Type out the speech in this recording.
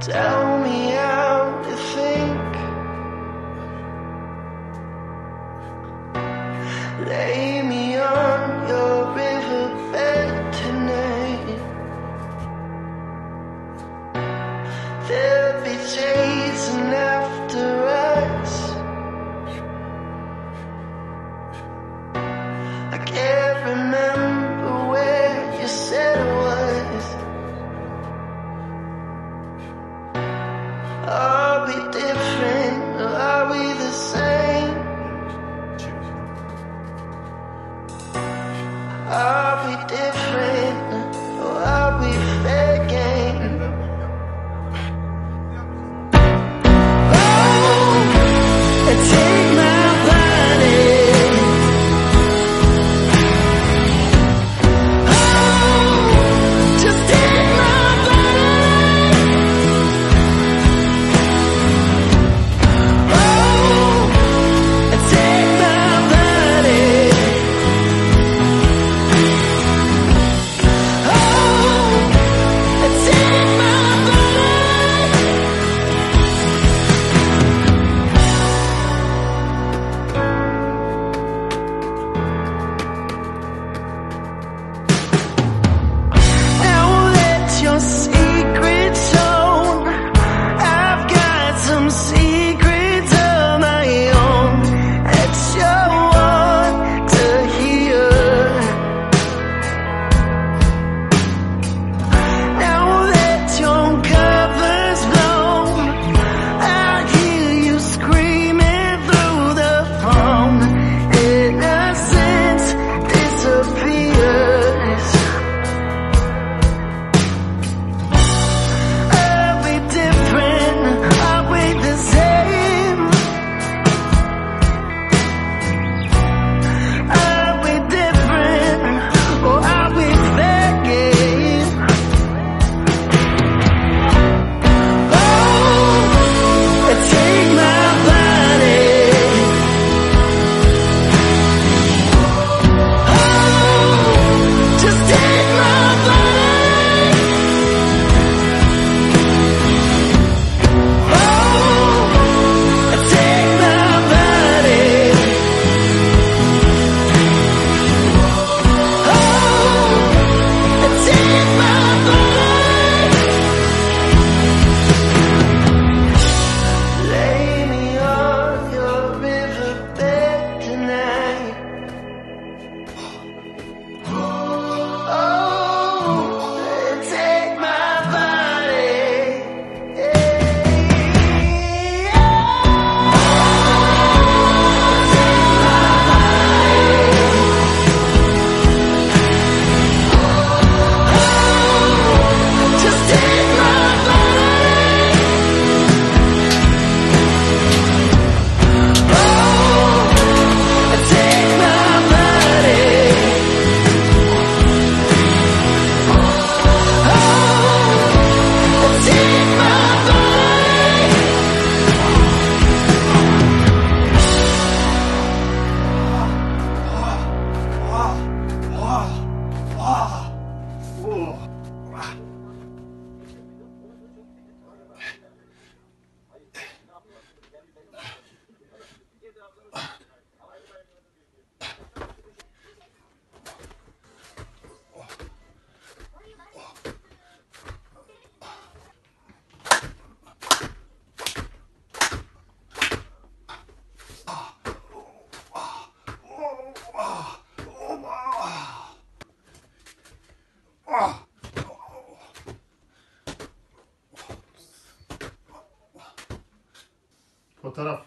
Tell me how to think. Lay me Ah! Fotoğraf.